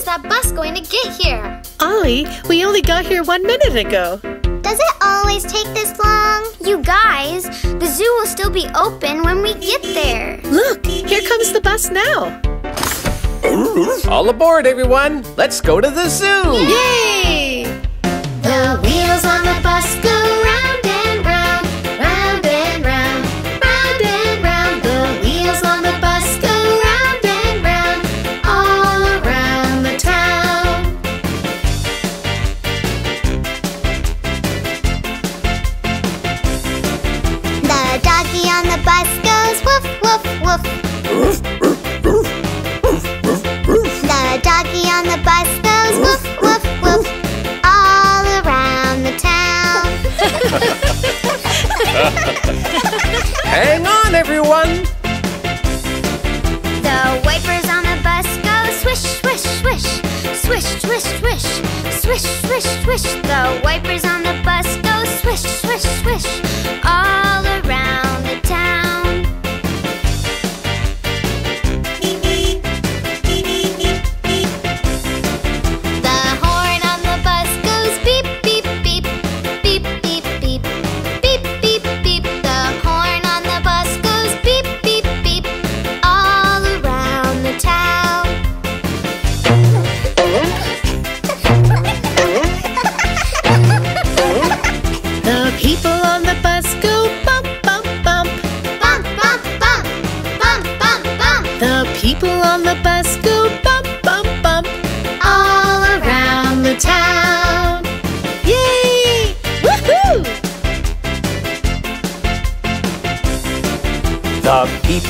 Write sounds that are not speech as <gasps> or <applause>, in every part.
is that bus going to get here? Ollie, we only got here one minute ago. Does it always take this long? You guys, the zoo will still be open when we get there. Look, here comes the bus now. All aboard, everyone. Let's go to the zoo. Yay! The wheels on the bus <laughs> Hang on, everyone. The wipers on the bus go swish, swish, swish. Swish, swish, swish. Swish, swish, swish. The wipers on the bus go swish, swish, swish. All around the town.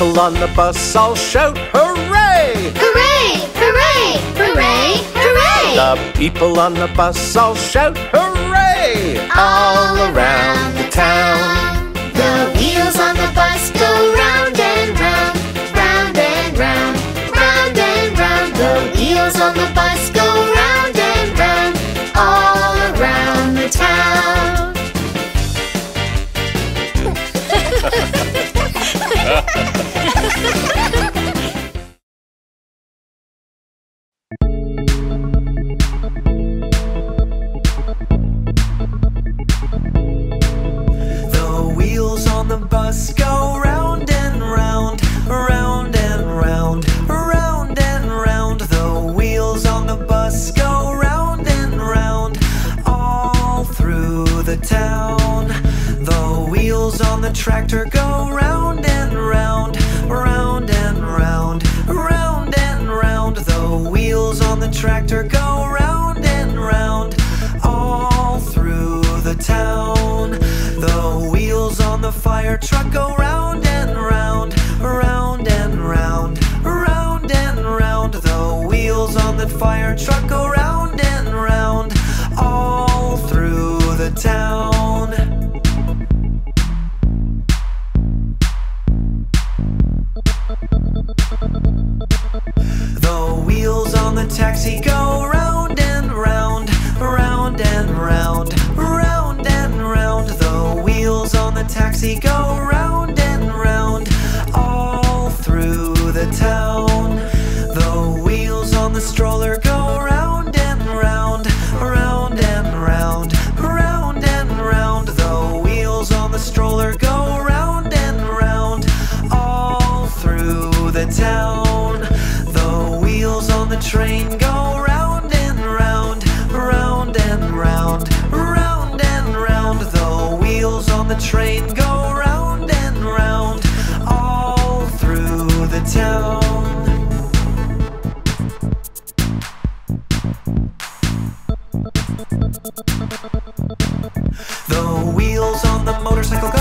People on the bus all shout hooray! Hooray! Hooray! Hooray! Hooray! The people on the bus all shout hooray! All around the town. On the tractor go round and round, round and round, round and round. The wheels on the tractor go round and round, all through the town. The wheels on the fire truck go round and round, round and round, round and round. The wheels on the fire truck go round and round, all through the town. Taxi go round and round, round and round, round and round. The wheels on the taxi go round and round, The wheels on the motorcycle go.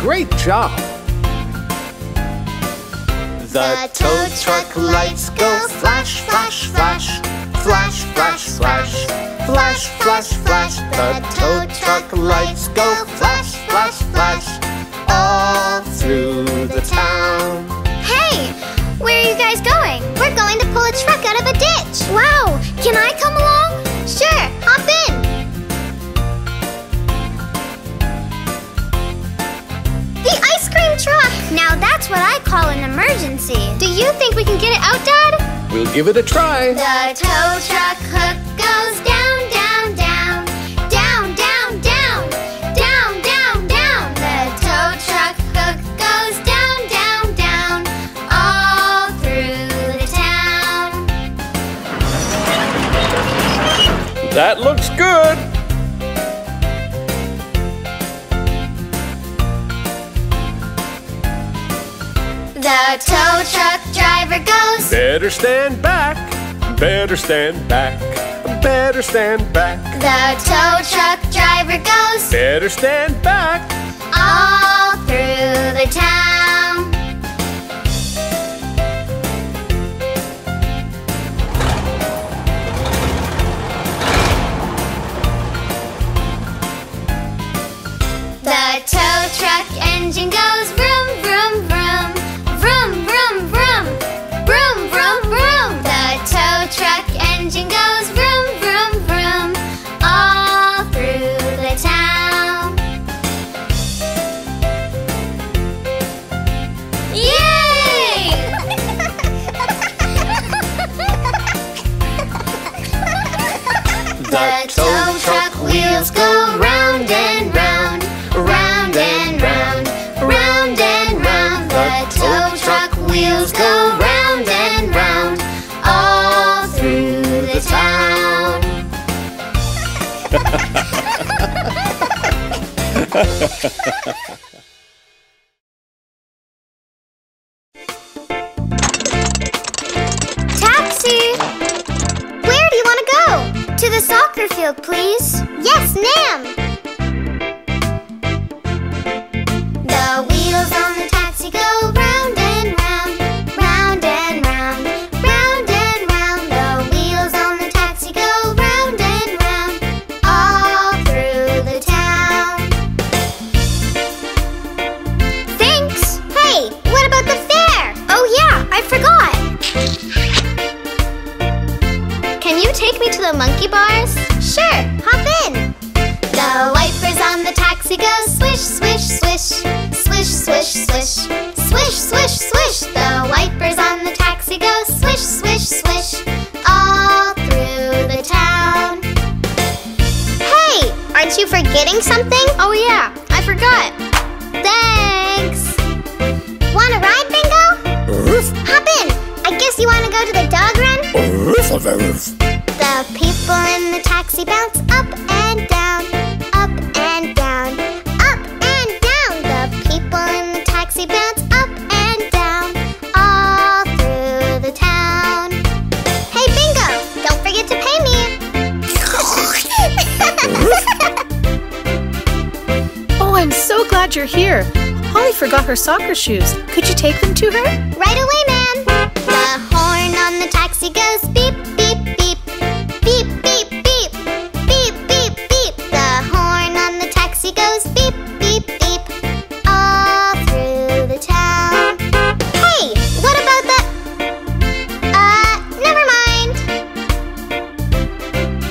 Great job. Give it a try. The tow truck hook goes down, down, down. Down, down, down. Down, down, down. The tow truck hook goes down, down, down. All through the town. That looks good. The tow truck driver goes. Better stand back. Better stand back. Better stand back. The tow truck driver goes Better stand back. all through the town. The tow truck engine goes The tow truck wheels go round and round, round and round, round and round. The tow truck wheels go round and round, all through the town. Taxi! <laughs> To the soccer field, please. Yes, ma'am. The wheels on the taxi go round and round, round and round, round and round. The wheels on the taxi go round and round, all through the town. Thanks. Hey, what about the fare? Oh yeah, I forgot. Can you take me to the monkey bars? Swish, swish, swish, swish, swish. The wipers on the taxi go swish, swish, swish, all through the town. Hey, aren't you forgetting something? Oh yeah, I forgot. Thanks. Want a ride, Bingo? Hop in. I guess you want to go to the dog run? The people in the taxi bounce you're here. Holly forgot her soccer shoes. Could you take them to her? Right away, man. The horn on the taxi goes beep, beep, beep. Beep, beep, beep. Beep, beep, beep. The horn on the taxi goes beep, beep, beep. All through the town. Hey, what about the. Uh, never mind.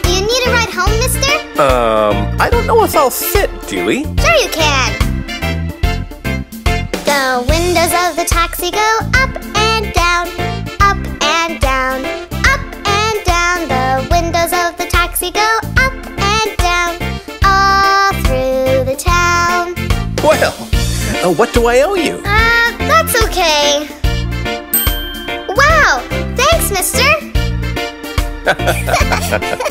Do you need a ride home, mister? Um, I don't know if I'll fit, Dewey. Sure you can. Foxy go up and down, up and down, up and down. The windows of the taxi go up and down, all through the town. Well, uh, what do I owe you? Uh, that's okay. Wow, thanks, mister. <laughs>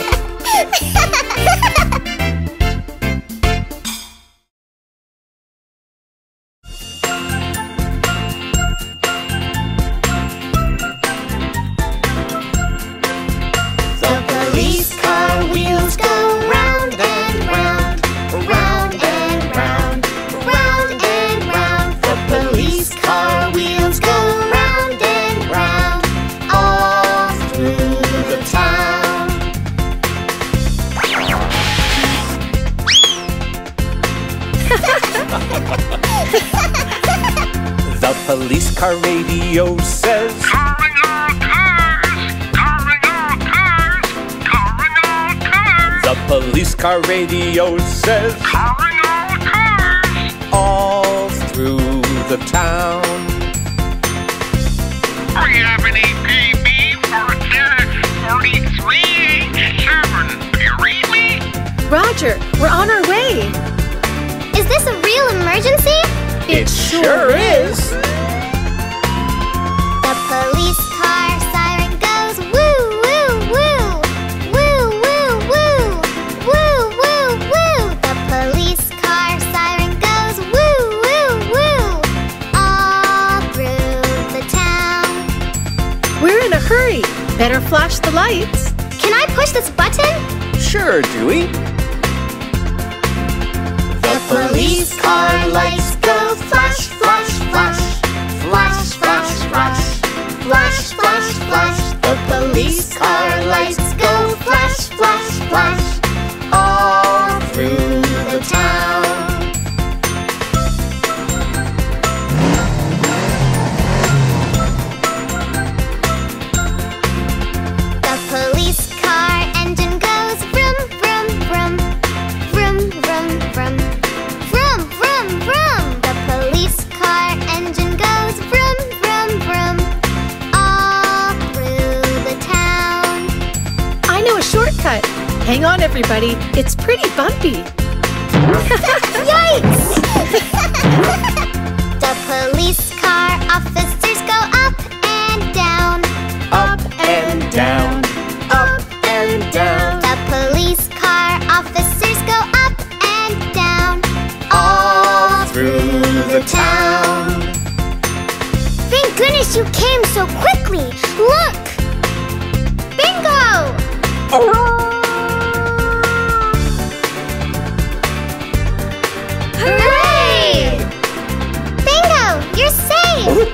Sure, Dewey. The police car lights go flash, flash, flash. Flash, flash, flash. Flash, flash, flash. The police car lights go flash, flash, flash. All through Hang on, everybody. It's pretty bumpy. <laughs> Yikes! <laughs> the police car officers go up and down. Up and down. Up and down. The police car officers go up and down. All through the town. Thank goodness you came so quickly. Look!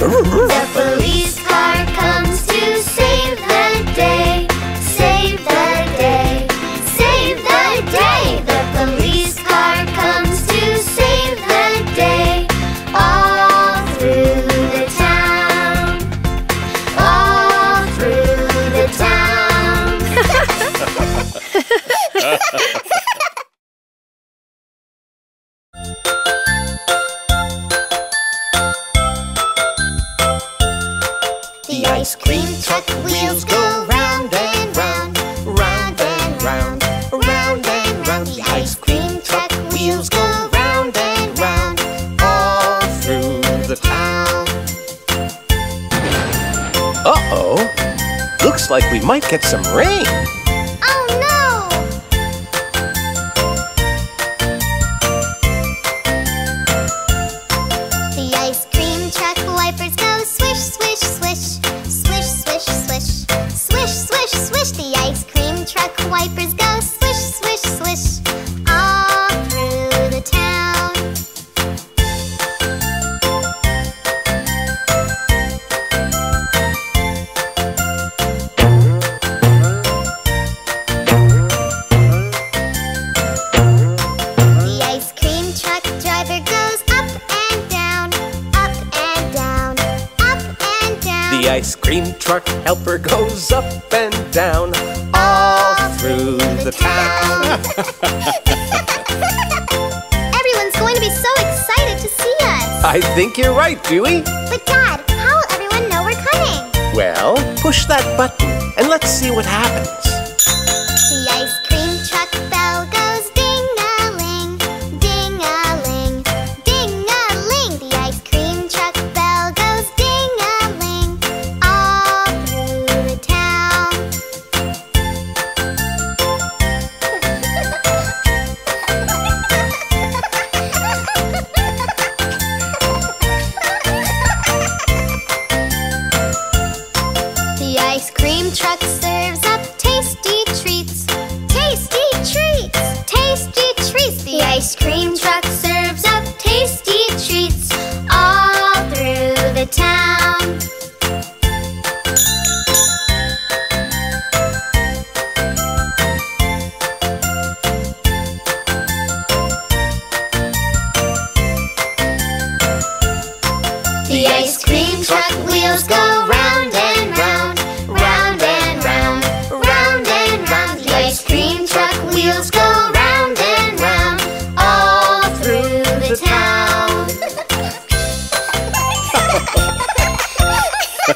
the police The ice cream truck helper goes up and down all through the town. <laughs> Everyone's going to be so excited to see us. I think you're right, Dewey. But Dad, how will everyone know we're coming? Well, push that button and let's see what happens.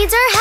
needs our help.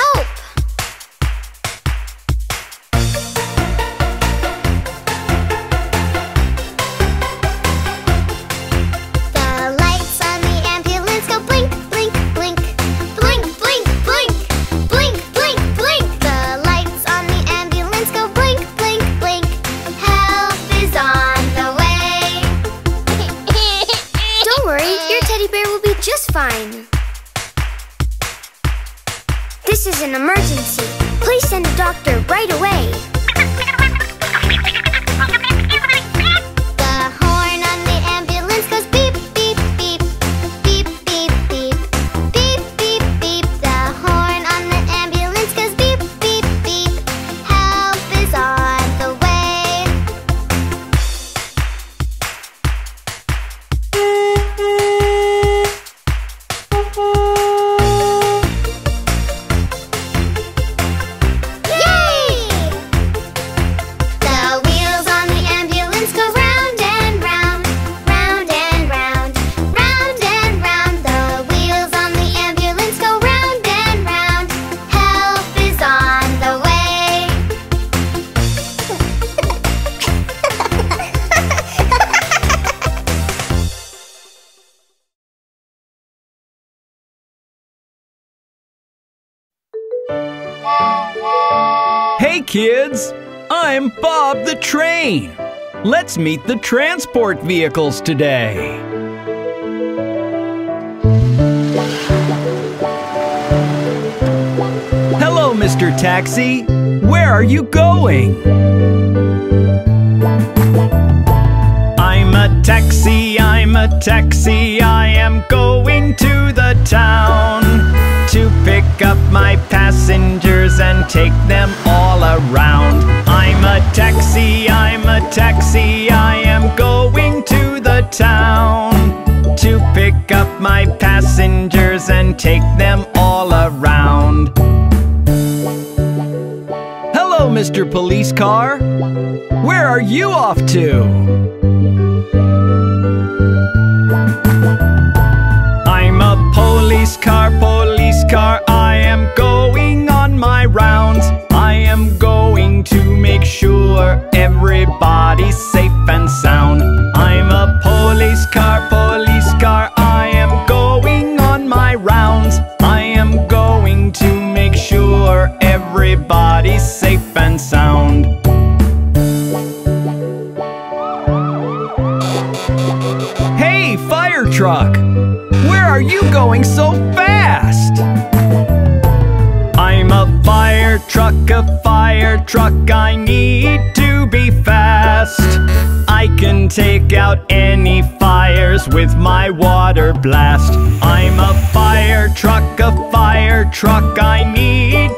Hey kids, I'm Bob the Train. Let's meet the transport vehicles today. Hello, Mr. Taxi. Where are you going? I'm a taxi, I'm a taxi, I am going to the town To pick up my passengers and take them all around. I'm a taxi, I'm a taxi, I am going to the town To pick up my passengers and take them Mr. Police Car. Where are you off to? I'm a police car, police car. I am going on my rounds. I am going to make sure everybody's safe and sound. I'm a police car. and sound. Hey, fire truck! Where are you going so fast? I'm a fire truck, a fire truck, I need to be fast. I can take out any fires with my water blast. I'm a fire truck, a fire truck, I need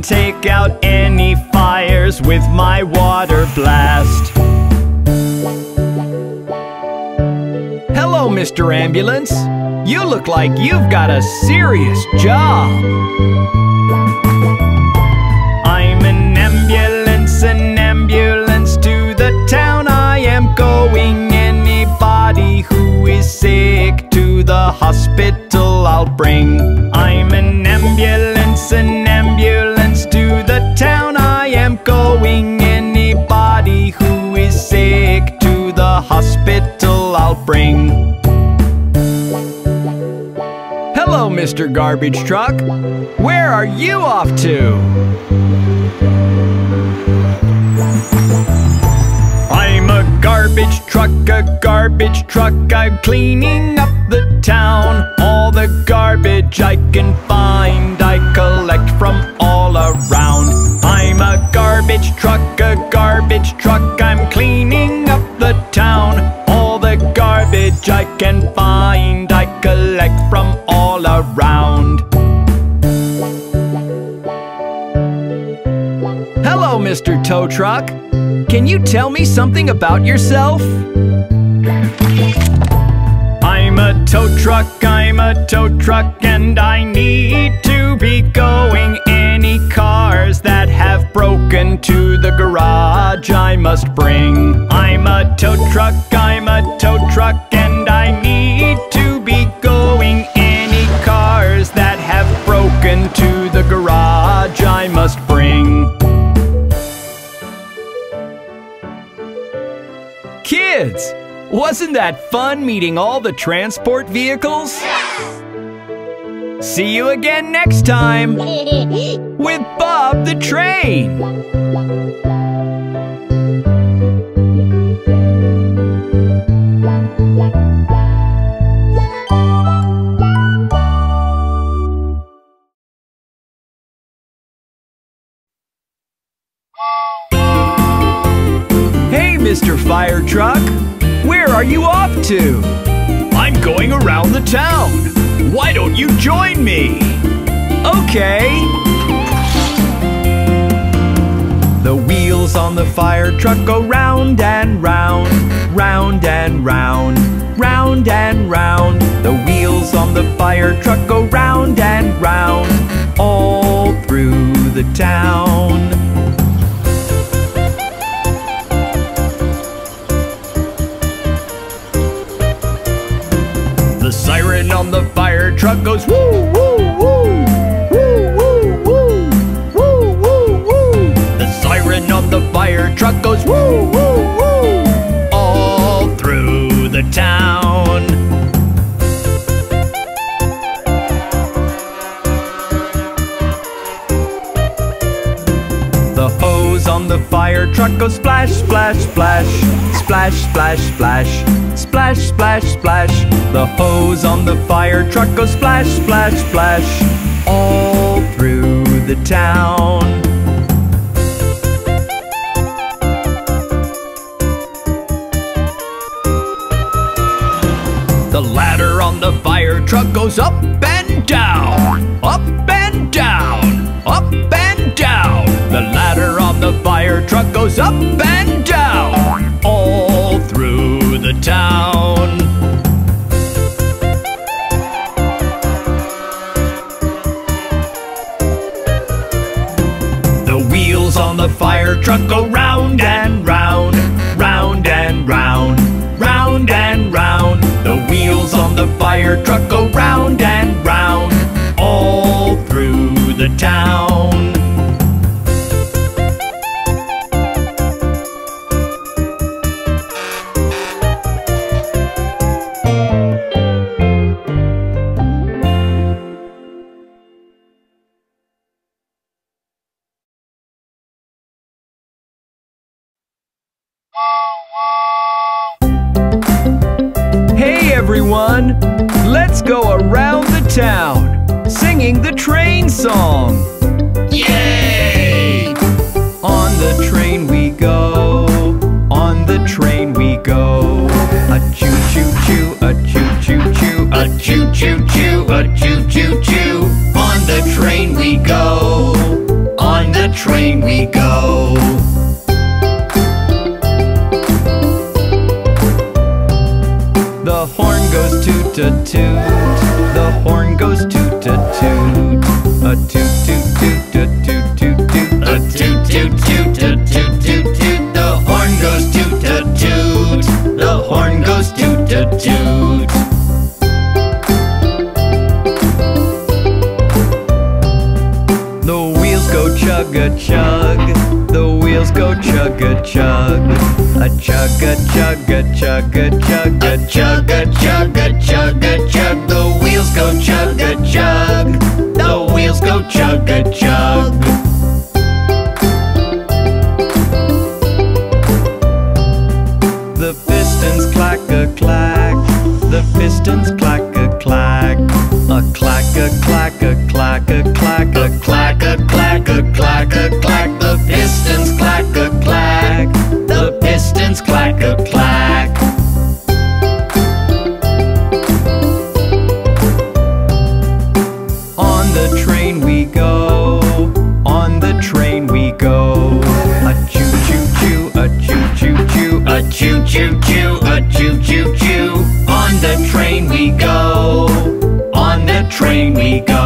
take out any fires with my water blast. Hello, Mr. Ambulance. You look like you've got a serious job. I'm an ambulance, an ambulance to the town I am going. Anybody who is sick to the hospital I'll bring. I'm an ambulance, hospital I'll bring. Hello, Mr. Garbage Truck. Where are you off to? I'm a garbage truck, a garbage truck. I'm cleaning up the town. All the garbage I can find, I collect from all around. I'm a garbage truck, a garbage truck. Tow Truck. Can you tell me something about yourself? I'm a tow truck, I'm a tow truck, and I need to be going. Any cars that have broken to the garage I must bring. I'm a tow truck, I'm a tow truck, and I need to be going. Any cars that have broken to wasn't that fun meeting all the transport vehicles? See you again next time <laughs> with Bob the Train. Hey, Mr. Fire Truck, where are you off to? I'm going around the town. Why don't you join me? Okay. The wheels on the fire truck go round and round, round and round, round and round. The wheels on the fire truck go round and round, all through the town. Siren on the fire truck goes woo woo woo. Woo woo woo. Woo woo woo. The siren on the fire truck goes woo woo woo. All through the town. Fire truck goes splash, splash, splash, splash, splash, splash, splash, splash, splash. The hose on the fire truck goes splash, splash, splash, all through the town. The ladder on the fire truck goes up truck goes up and down, all through the town. The wheels on the fire truck go round and round, round and round, round and round. The wheels on the fire truck go round and round, all through the town. chugga chugga chugga chugga chugga chugga chugga chug. The wheels go chugga chug. The wheels go chugga chug. The pistons clack a clack. The pistons clack a clack. A clack a clack a clack a clack a clack a clack a clack a clack the we go, on the train we go.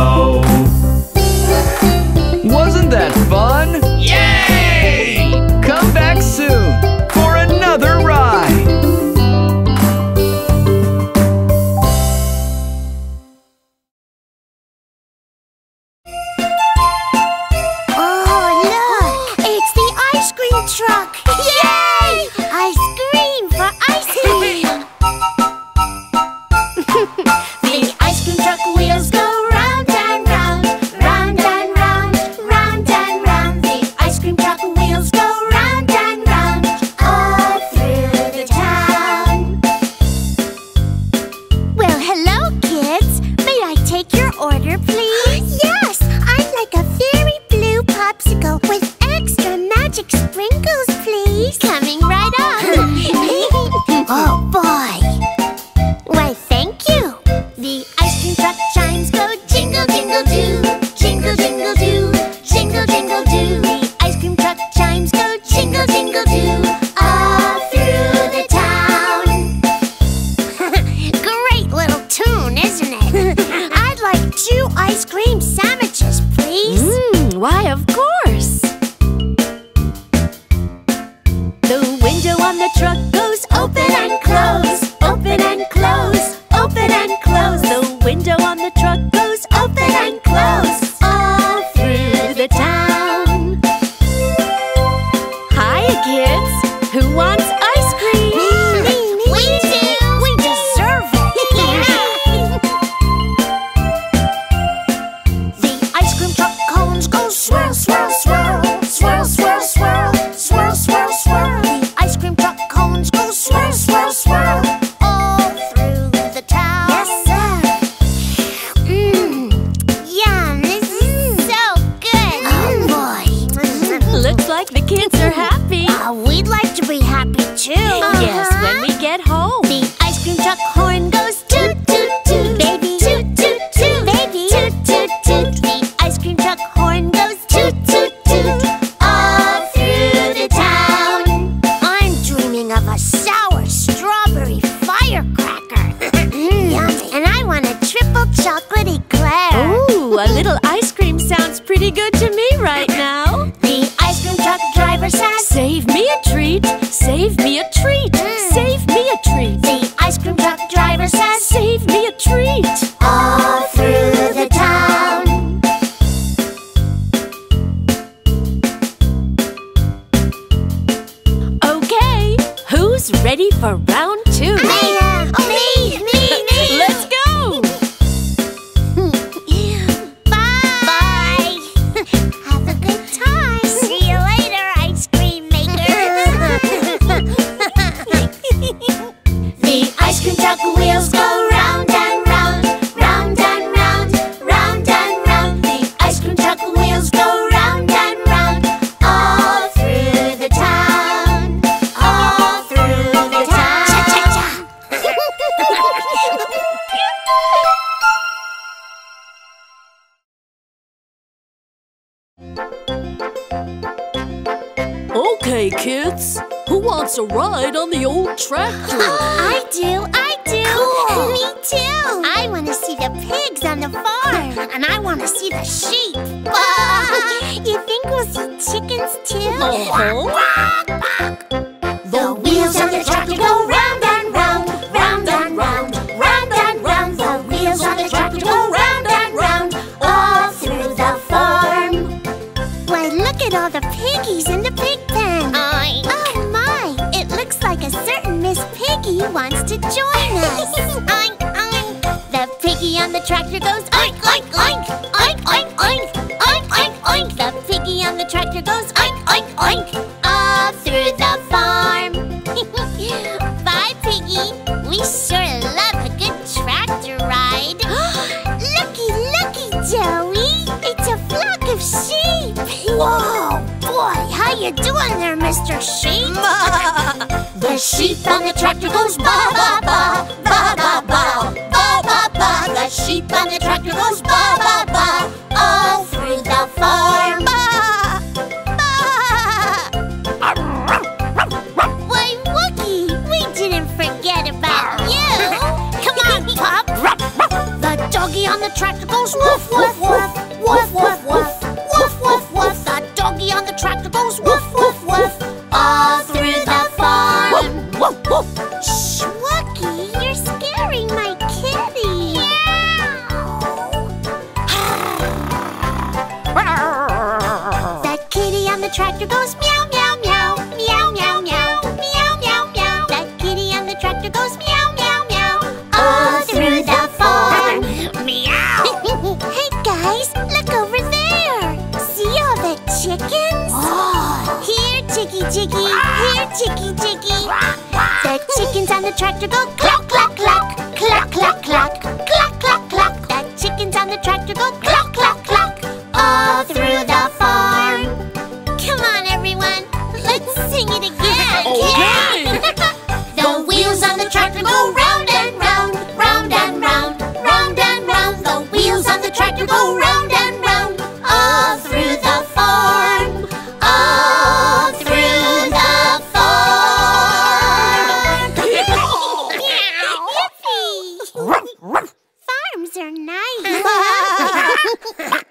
a ride on the old tractor. I do, I do. Cool. Me too. I want to see the pigs on the farm. And I want to see the sheep. Ah. <laughs> you think we'll see chickens too? Uh -huh. electricals <laughs>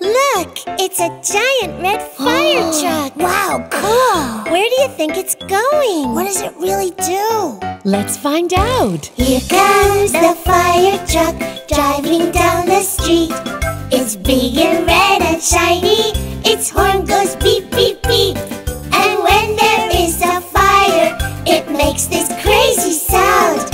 Look, it's a giant red fire <gasps> truck. Wow, cool. Where do you think it's going? What does it really do? Let's find out. Here comes the fire truck driving down the street. It's big and red and shiny. Its horn goes beep, beep, beep. And when there is a fire, it makes this crazy sound.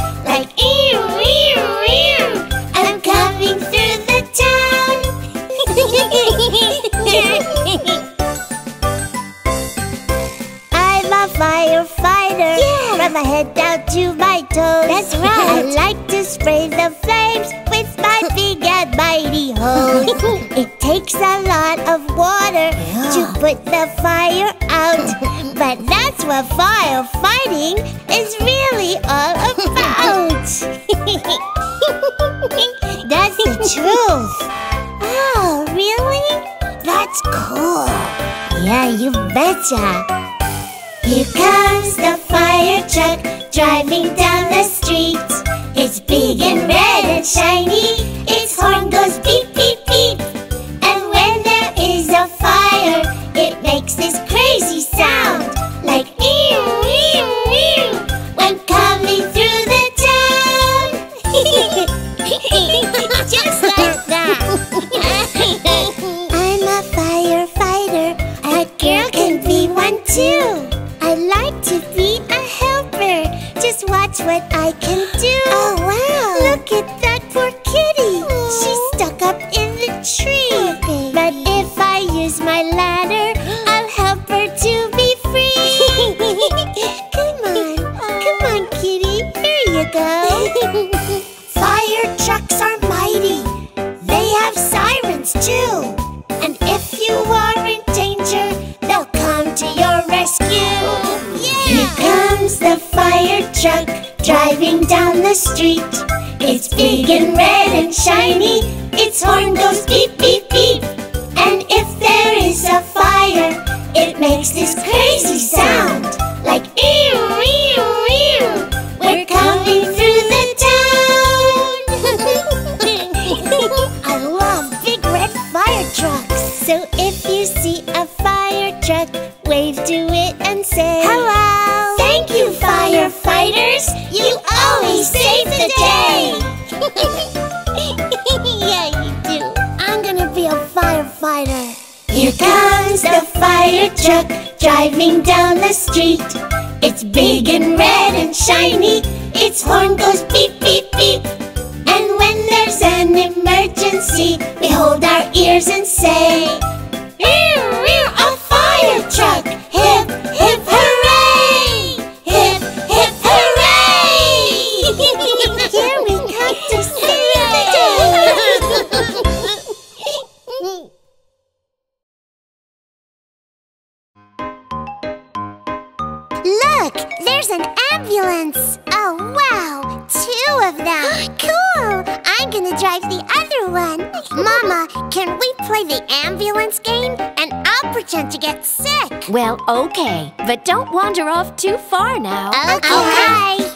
from my head down to my toes. That's right. I like to spray the flames with my <laughs> big and mighty hose. <laughs> it takes a lot of water yeah. to put the fire out. <laughs> but that's what firefighting is really all about. that's the truth. Oh, really? That's cool. Yeah, you betcha. Here comes the fire truck driving down the street. It's big and red and shiny. Its horn goes beep, beep, beep. And when there is a fire, it makes this crazy sound like ew, ew, ew. When driving down the street. It's big and red and shiny. Its horn goes beep, beep, beep. And when there's an emergency, we hold our ears and say, Well, okay, but don't wander off too far now. Okay. okay.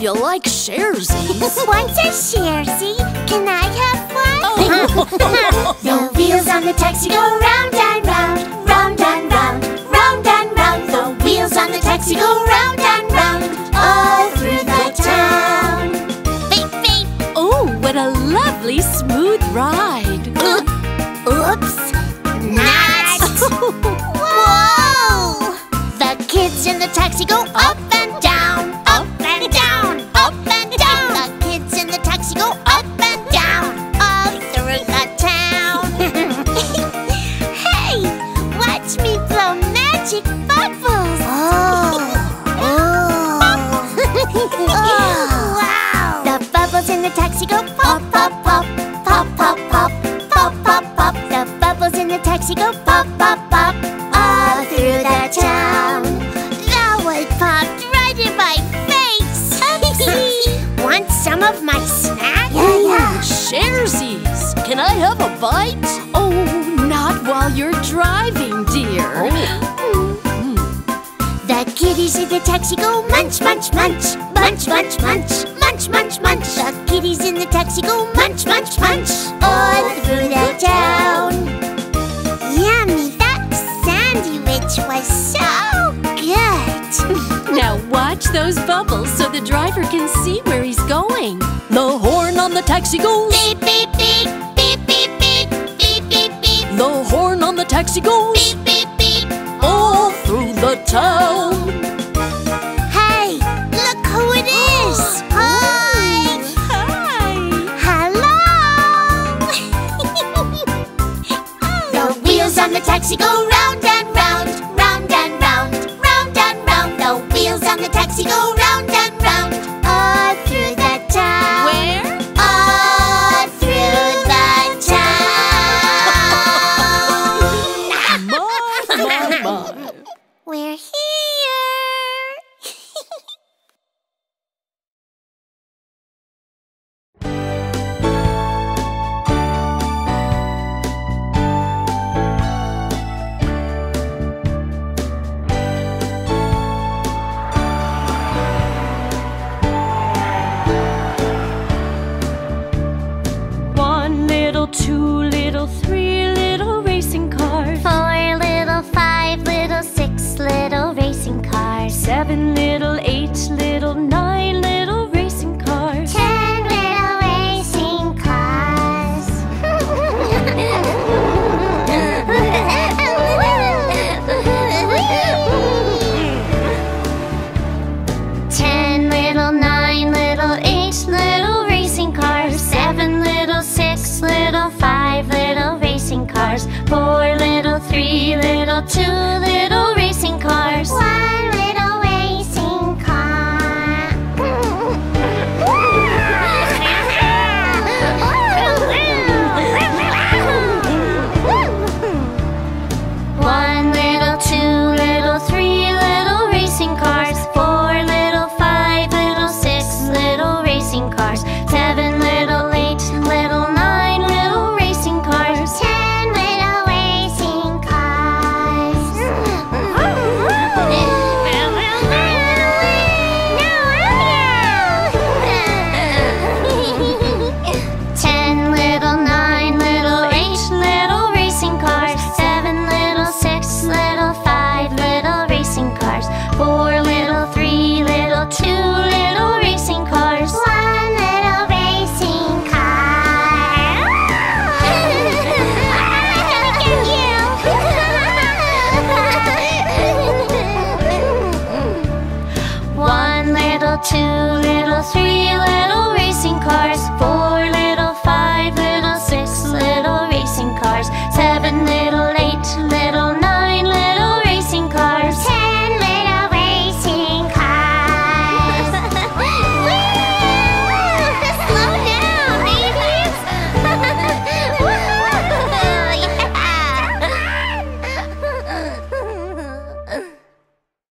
you like Sharesies. <laughs> What's a sharesie? Let's go